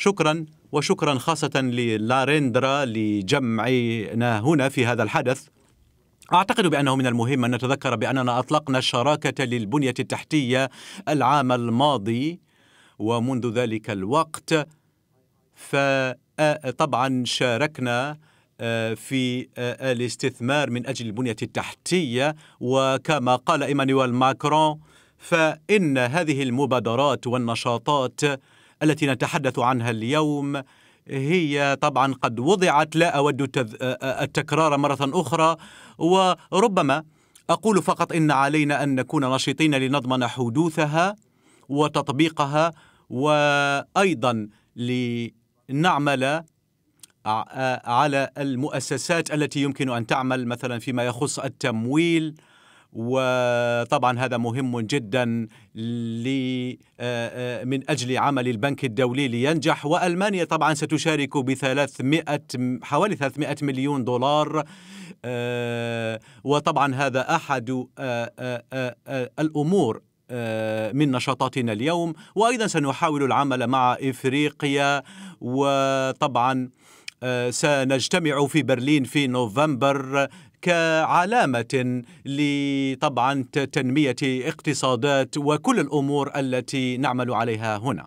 شكرا وشكرا خاصة للاريندرا لجمعنا هنا في هذا الحدث. أعتقد بأنه من المهم أن نتذكر بأننا أطلقنا الشراكة للبنية التحتية العام الماضي ومنذ ذلك الوقت فطبعا شاركنا في الاستثمار من أجل البنية التحتية وكما قال إيمانويل ماكرون فإن هذه المبادرات والنشاطات التي نتحدث عنها اليوم هي طبعا قد وضعت لا أود التكرار مرة أخرى وربما أقول فقط إن علينا أن نكون نشيطين لنضمن حدوثها وتطبيقها وأيضا لنعمل على المؤسسات التي يمكن أن تعمل مثلا فيما يخص التمويل وطبعا هذا مهم جدا من أجل عمل البنك الدولي لينجح. وألمانيا طبعا ستشارك ب 300 حوالي 300 مليون دولار. وطبعا هذا أحد الأمور من نشاطاتنا اليوم. وأيضا سنحاول العمل مع إفريقيا. وطبعا سنجتمع في برلين في نوفمبر كعلامة لطبعا تنمية اقتصادات وكل الأمور التي نعمل عليها هنا.